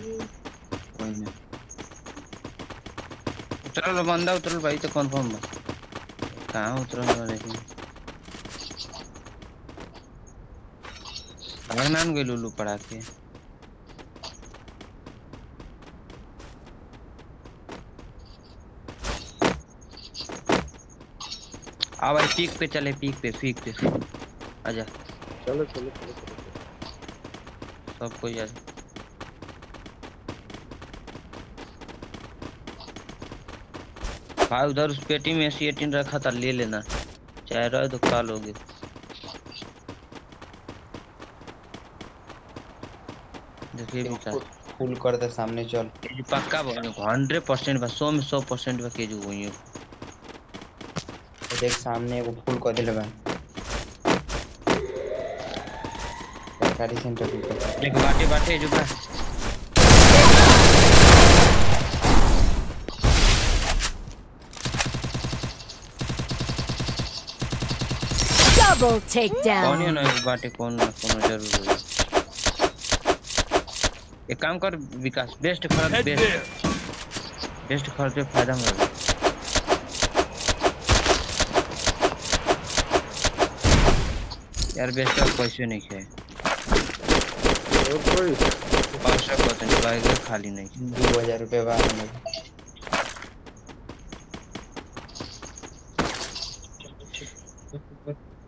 कोई नहीं। उतरल बंदा उतरल भाई तो कंफर्म बा कहाँ उतरल बा लेकिन नान गई लुल्लू पड़ा के। आ भाई पीक पे चले पीक पे पीक पे। आजा। चलो चलो चलो चलो। सब कोई आजा। भाई उधर उस पेटी में सी एटीन रखा था ले लेना। चाहे रहे तो खा लोगे। देखिए फुल कर दे सामने चल। पक्का बोल हंड्रेड परसेंट बा सौ में सौ परसेंट बा केजू हुई है। देख सामने एगो फुल कर दिले बा सरकारी सेंटर पे। एक बाटे बाटे जो बा Double कौन है takedown. ना एक बाटे कौन ना कौन ज़रूर होई एक काम कर विकास बेस्ट खरीद बेस्ट बेस्ट खरीदे फ़ायदा में रहे यार बेस्ट का पैसे नहीं है। और कोई पाँच सौ पता नहीं बाइक खाली नहीं दो हज़ार रुपये बा हमें।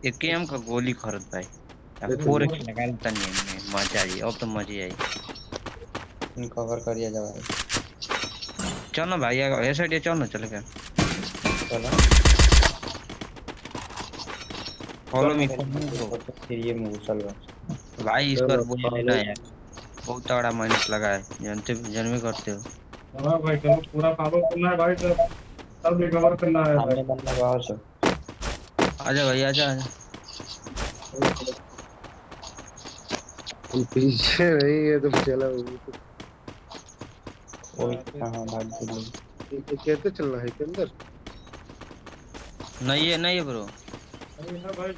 एक एम का गोली खरीद भाई। फोर। एक्स लगा नहीं है मज़ा आई अब तो मज़े आई। कवर करिए जब चल ना भाई ऐसा साइड चल ना चले क्या? चलो। फॉलो मी सीरिये में घुसल बा भाई इस पर चलो, बोलिए ना यार। बहुत तगड़ा माइनस लगा है जानते जन्मे करते हो। हाँ भाई चलो पूरा फॉलो करना है भाई सब सब रिकवर करना है भाई। बंदा बाहर से। आजा भाई आजा आजा। तुम पीछे नहीं है तुम चलो कोई कहाँ भाग गई ये कैसे चलना है के अंदर? नहीं है नहीं है ब्रो अरे हाँ भाई।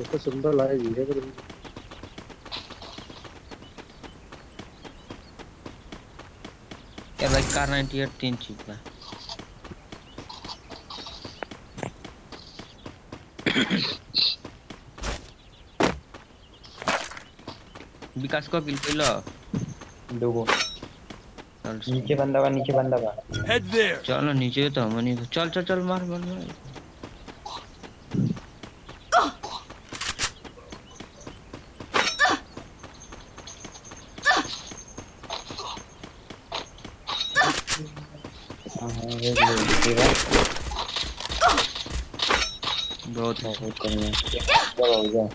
ऐसा सुंदर लाएगी है पर यार भाई कार 98 तीन चीज़ का विकास को किल किलो। दोगो। चल नीचे बंदा बा नीचे बंदा बा। चल ना नीचे तो हम नहीं चल चल चल मार मार मार। हाँ हाँ ये ले नीचे बा। बहुत है बहुत बढ़िया। चलो हो जाओ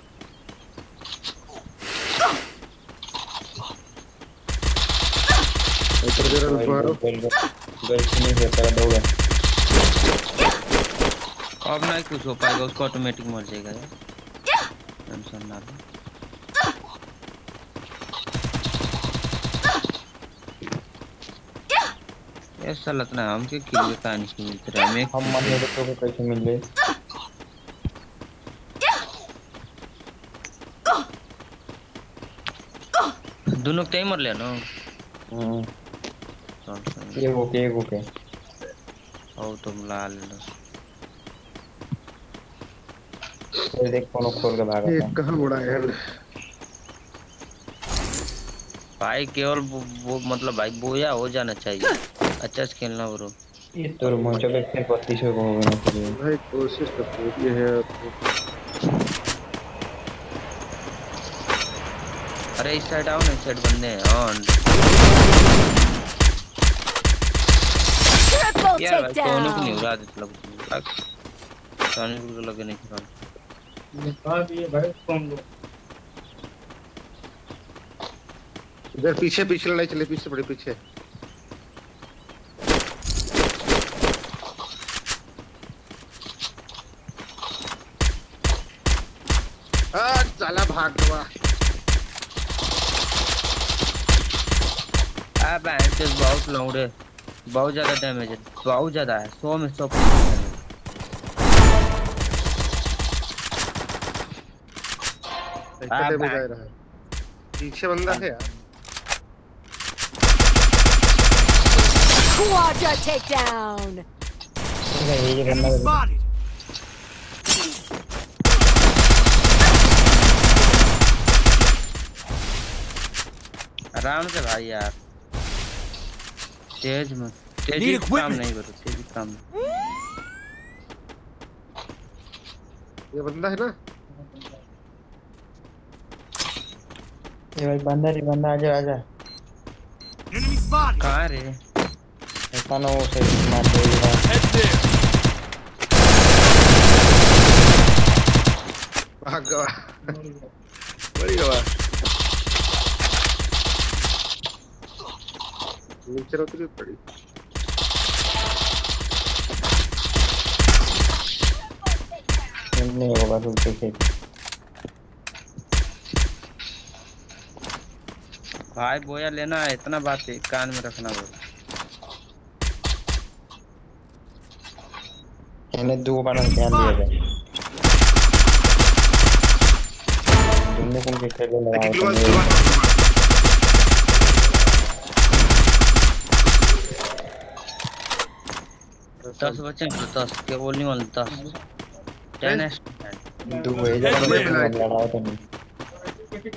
इधर मारो गलती नहीं हो तेरा दौड़ा अब नहीं कुछ हो पाएगा उसको ऑटोमेटिक मर जाएगा यार टेंशन ना लो ये साला इतना हमके किल के से मिलते रहे हमें हम मन में तो कैसे मिल गए दोनों टाइम मर ले ना ओके ओके तुम ला ले। लो फिर देख कोनो खोल के भागा ये था। उड़ा है? भाई केवल वो, वो मतलब भाई बोया हो जाना चाहिए। अच्छा से खेलना ब्रो ये तो मोचा पे फिर बत्तीस को होना चाहिए भाई कोशिश तो पूरी है अरे इस साइड आओ ना इस साइड बंदे हैं। हाँ। Triple यार भाई को नहीं उड़ा देते लोग सोनू को लगे नहीं खेल निकाल दिए भाई? उसको हम इधर पीछे पीछे लड़ाई चले पीछे बड़े पीछे। आ साला भाग गया अब ऐसे बहुत लौड़े बहुत ज़्यादा डैमेज है। बहुत ज़्यादा है। सौ में सौ हाँ, हाँ। पीछे बंदा हाँ। है। यार। आराम से भाई यार। तेज में तेज़ी Need काम equipment. नहीं करो तेज़ी से काम ये बंदा है ना? ये भाई बंदा रे बंदा आजा आजा Enemy spotted. कहाँ रे? ऐसा ना हो सही मार Head there. भाग गया मरी गया नीचे उतरी पड़ी नहीं होगा तो देखे भाई बोया लेना है इतना बात है कान में रखना बोल इन्हें दो बना ध्यान दिया जाए तुमने कौन के खेले लगाओ किलो तो किलो दस बच्चे हैं तो दस के बोलने वाले दस टेन एस दो. लड़ाओ तो नहीं की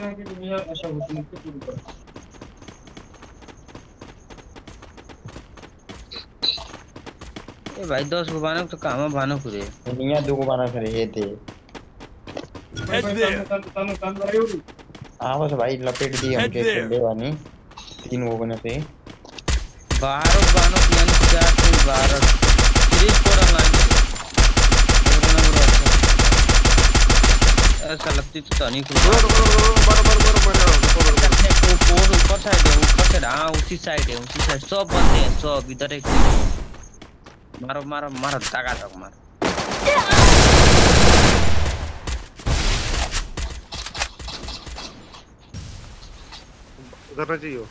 ए भाई दस को बानो तो काम है बानो करे दुनिया दो बना करे ये थे हाँ बस भाई लपेट दी हमके there. खेले वानी तीन वो बने से बारह को बानो यानी चार तीन बारह ऐसा लगती तो नहीं खुल बरो बरो बरो बरो बरो बरो बरो कोड ऊपर साइड है ऊपर साइड हाँ उसी साइड है उसी साइड सब बंदे हैं सब इधर एक मारो मारो मारो दगा तक मारो उधर ना चाहिए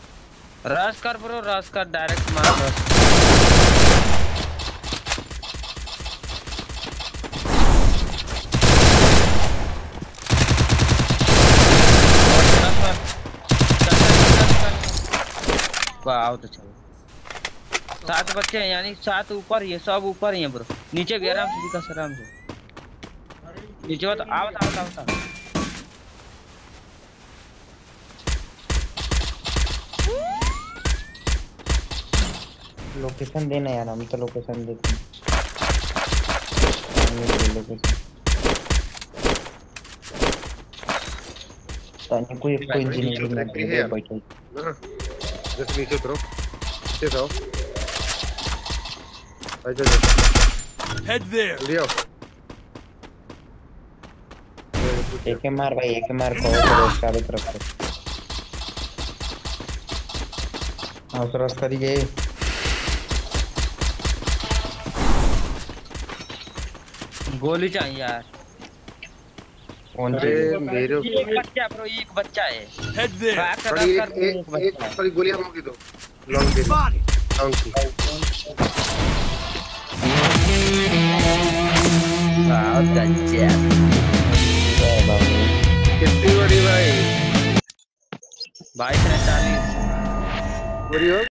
रश कर ब्रो रश कर डायरेक्ट मार रश वाह तो चलो। सात बच्चे हैं यानी सात ऊपर ही है सब ऊपर ही है ब्रो। नीचे भी आराम से विकास आराम से नीचे बता आओ आओ आओ आओ। लोकेशन देना यार हम तो लोकेशन देते हैं। लोकेशन तानी कोई कोई इंजीनियर दे बैठे ना जैसे नीचे उतरो नीचे जाओ अच्छा अच्छा Head there. जल्दी आओ एक मार भाई एक मार करो चारों तरफ़ से हाँ सर रास्ता दी गए गोली चाहिए यार अरे सी मेरे एक बच्चा ब्रो एक बच्चा है। There. बात बड़ी एक एक एक एक बच्चा बड़ी गोली हमको दो। लॉन्ग की Spotted. लॉन्ग की वाह गजब कितनी बड़ी भाई? बाईस ने चालीस। हो